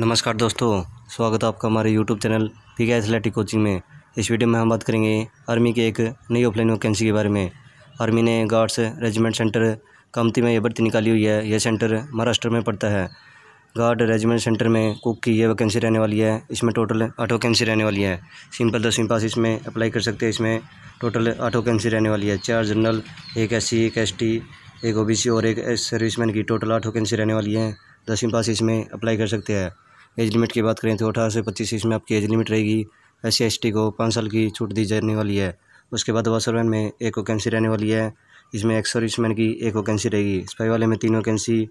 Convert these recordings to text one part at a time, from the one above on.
नमस्कार दोस्तों, स्वागत है आपका हमारे YouTube channel P athletic coaching में। इस वीडियो में हम बात करेंगे आर्मी के एक नई ऑफलाइन वैकेंसी के बारे में। आर्मी ने गार्ड्स रेजिमेंट सेंटर कमती में यह भर्ती निकाली हुई है। यह सेंटर महाराष्ट्र में पड़ता है। गार्ड रेजिमेंट सेंटर में कुक की यह वैकेंसी रहने वाली है। इसमें टोटल आठ वैकेंसी रहने वाली है। सिंपल दसवीं पास इसमें अप्लाई कर सकते हैं। इसमें टोटल आठ वैकेंसी रहने वाली है। चार जनरल एक एस एक एस एक ओ और एक सर्विसमैन की टोटल आठ वैकेंसी रहने वाली है। दसवीं पास इसमें अप्लाई कर सकते हैं। एज लिमिट की बात करें तो अठारह से पच्चीस इसमें आपकी एज लिमिट रहेगी। एस सी को पाँच साल की छूट दी जाने वाली है। उसके बाद वासरमैन में एक वैकेंसी रहने वाली है। इसमें एक सर्विसमैन की एक वैकेंसी रहेगी। स्पाई वाले में तीन वैकेंसी,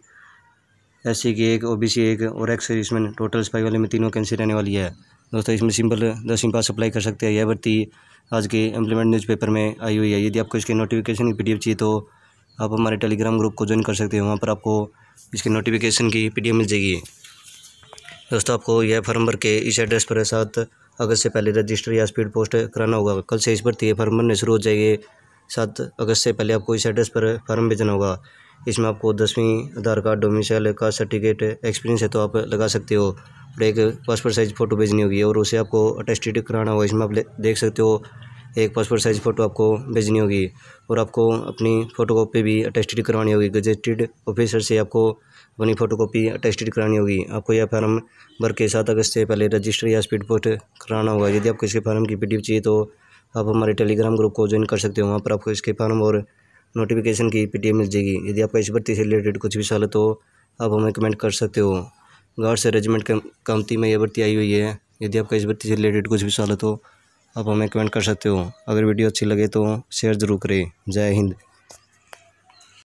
एस सी की एक, ओ बी सी एक और एक सर्विसमैन टोटल स्पाई वाले में तीन वैकेंसी रहने वाली है। दोस्तों, इसमें सिंपल दसवीं पास अप्लाई कर सकते हैं। यह भर्ती आज के एम्प्लॉयमेंट न्यूज़पेपर में आई हुई है। यदि आपको इसके नोटिफिकेशन की पीडीएफ चाहिए तो आप हमारे टेलीग्राम ग्रुप को ज्वाइन कर सकते हैं। वहाँ पर आपको इसके नोटिफिकेशन की पीडीएफ मिल जाएगी। दोस्तों, आपको यह फॉर्म भर के इस एड्रेस पर सात अगस्त से पहले रजिस्टर या स्पीड पोस्ट कराना होगा। कल से इस भर्ती फॉर्म भरने शुरू हो जाएगी। सात अगस्त से पहले आपको इस एड्रेस पर फॉर्म भेजना होगा। इसमें आपको दसवीं आधार कार्ड डोमिसाइल का सर्टिफिकेट एक्सपीरियंस है तो आप लगा सकते हो। और एक पासपोर्ट साइज़ फ़ोटो भेजनी होगी और उसे आपको अटेस्टेड कराना होगा। इसमें आप देख सकते हो एक पासपोर्ट साइज़ फ़ोटो आपको भेजनी होगी और आपको अपनी फ़ोटो फ़ोटोकॉपी भी अटेस्टेड करवानी होगी। गजेटेड ऑफिसर से आपको अपनी फ़ोटो फ़ोटोकॉपी अटेस्टेड करानी होगी। आपको यह फार्म भर के सात अगस्त से पहले रजिस्टर या स्पीड पोस्ट कराना होगा। यदि आपको इसके फार्म की पी चाहिए तो आप हमारे टेलीग्राम ग्रुप को ज्वाइन कर सकते हो। वहाँ पर आपको इसके फार्म और नोटिफिकेशन की पी मिल जाएगी। यदि आपका इस भर्ती से रिलेटेड कुछ भी सवाल है तो आप हमें कमेंट कर सकते हो। गार्ड से रेजिमेंट कमती में यह भर्ती आई हुई है। यदि आपका इस भर्ती से रिलेटेड कुछ भी सवाल है तो आप हमें कमेंट कर सकते हो। अगर वीडियो अच्छी लगे तो शेयर ज़रूर करें। जय हिंद।